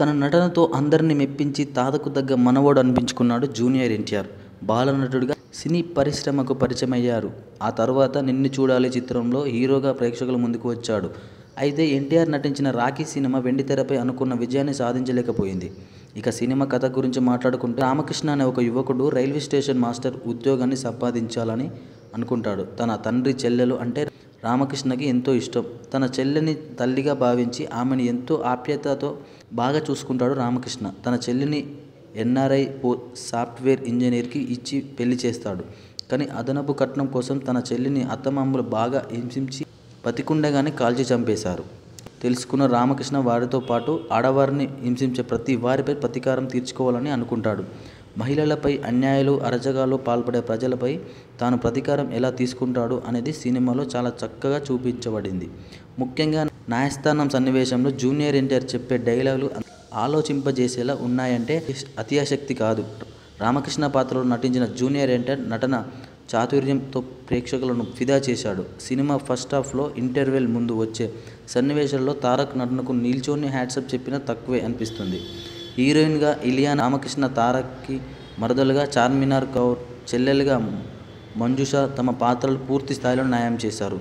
తన నటనతో అందరిని మెప్పించి తాతకు తగ్గ మనవడు అనిపించుకున్నాడు జూనియర్ ఎన్టీఆర్. బాలనటుడిగా సినీ పరిశ్రమకు పరిచయమయ్యారు. ఆ తర్వాత నిన్ను చూడాలి చిత్రంలో హీరోగా ప్రేక్షకుల ముందుకు వచ్చాడు. అయితే ఎన్టీఆర్ నటించిన రాఖీ సినిమా వెండితెరపై అనుకున్న విజయాన్ని సాధించలేకపోయింది. ఇక సినిమా కథ గురించి మాట్లాడుకుంటే రామకృష్ణ అనే ఒక యువకుడు రైల్వే స్టేషన్ మాస్టర్ ఉద్యోగాన్ని సంపాదించాలని అనుకుంటాడు. తన తండ్రి చెల్లెలు అంటే రామకృష్ణకి ఎంతో ఇష్టం. తన చెల్లెని తల్లిగా భావించి ఆమెను ఎంతో ఆప్యాయతతో బాగా చూసుకుంటాడు రామకృష్ణ. తన చెల్లిని ఎన్ఆర్ఐ ఓ సాఫ్ట్వేర్ ఇంజనీర్కి ఇచ్చి పెళ్ళి చేస్తాడు. కానీ అదనపు కట్నం కోసం తన చెల్లిని అత్తమామలు బాగా హింసించి బతికుండగానే కాల్చి చంపేశారు. తెలుసుకున్న రామకృష్ణ వారితో పాటు ఆడవారిని హింసించే ప్రతి వారిపై ప్రతీకారం తీర్చుకోవాలని అనుకుంటాడు. మహిళలపై అన్యాయాలు అరజగాలు పాల్పడే ప్రజలపై తాను ప్రతీకారం ఎలా తీసుకుంటాడు అనేది సినిమాలో చాలా చక్కగా చూపించబడింది. ముఖ్యంగా న్యాయస్థానం సన్నివేశంలో జూనియర్ ఎన్టీఆర్ చెప్పే డైలాగులు ఆలోచింపజేసేలా ఉన్నాయంటే అతిశక్తి కాదు. రామకృష్ణ పాత్రలో నటించిన జూనియర్ ఎన్టీఆర్ నటన చాతుర్యంతో ప్రేక్షకులను ఫిదా చేశాడు. సినిమా ఫస్ట్ హాఫ్లో ఇంటర్వెల్ ముందు వచ్చే సన్నివేశాల్లో తారక్ నటనకు నిల్చొని హ్యాట్సప్ చెప్పినా తక్కువే అనిపిస్తుంది. హీరోయిన్గా ఇలియా రామకృష్ణ తారక్కి మరదలుగా చార్మినార్ కౌర్ చెల్లెలుగా మంజుష తమ పాత్రలు పూర్తి స్థాయిలో న్యాయం చేశారు.